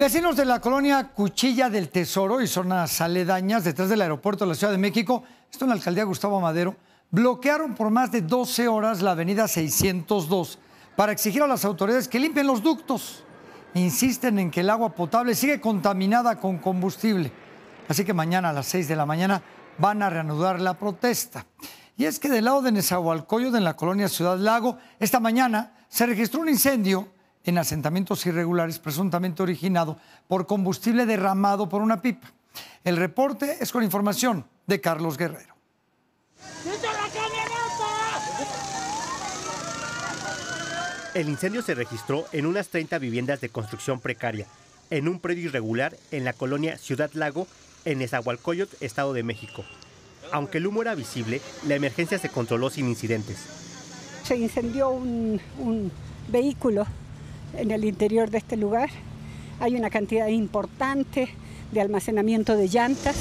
Vecinos de la colonia Cuchilla del Tesoro y zonas aledañas detrás del aeropuerto de la Ciudad de México, esto en la alcaldía Gustavo Madero, bloquearon por más de 12 horas la avenida 602 para exigir a las autoridades que limpien los ductos. Insisten en que el agua potable sigue contaminada con combustible. Así que mañana a las 6 de la mañana van a reanudar la protesta. Y es que del lado de Nezahualcóyotl, en la colonia Ciudad Lago, esta mañana se registró un incendio en asentamientos irregulares presuntamente originado por combustible derramado por una pipa. El reporte es con información de Carlos Guerrero. El incendio se registró en unas 30 viviendas de construcción precaria, en un predio irregular en la colonia Ciudad Lago, en Nezahualcóyotl, Estado de México. Aunque el humo era visible, la emergencia se controló sin incidentes. Se incendió un, un vehículo en el interior de este lugar. Hay una cantidad importante de almacenamiento de llantas.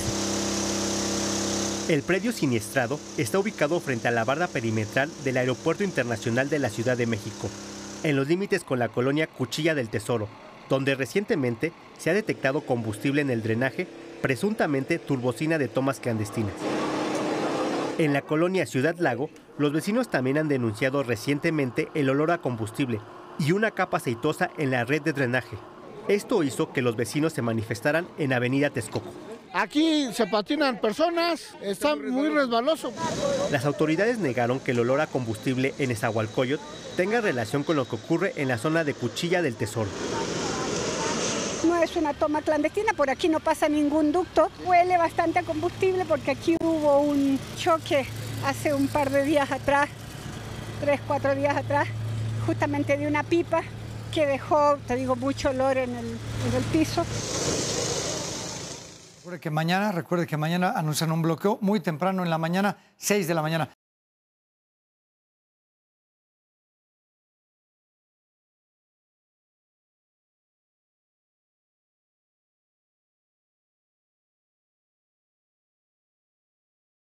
El predio siniestrado está ubicado frente a la barda perimetral del Aeropuerto Internacional de la Ciudad de México, en los límites con la colonia Cuchilla del Tesoro, donde recientemente se ha detectado combustible en el drenaje, presuntamente turbocina de tomas clandestinas. En la colonia Ciudad Lago, los vecinos también han denunciado recientemente el olor a combustible y una capa aceitosa en la red de drenaje. Esto hizo que los vecinos se manifestaran en Avenida Texcoco. Aquí se patinan personas, está muy resbaloso. Las autoridades negaron que el olor a combustible en Esahualcoyot tenga relación con lo que ocurre en la zona de Cuchilla del Tesoro. No es una toma clandestina, por aquí no pasa ningún ducto. Huele bastante a combustible porque aquí hubo un choque hace un par de días atrás, tres, cuatro días atrás, justamente de una pipa que dejó, te digo, mucho olor en el, piso. Recuerde que mañana, recuerde que mañana anuncian un bloqueo muy temprano en la mañana, 6 de la mañana.